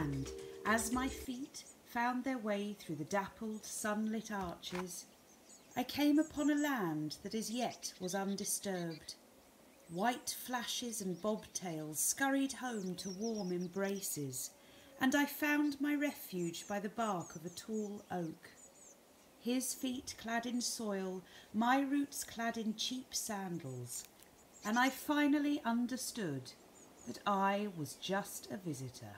And as my feet found their way through the dappled, sunlit arches, I came upon a land that as yet was undisturbed. White flashes and bobtails scurried home to warm embraces, and I found my refuge by the bark of a tall oak. His feet clad in soil, my roots clad in cheap sandals, and I finally understood that I was just a visitor.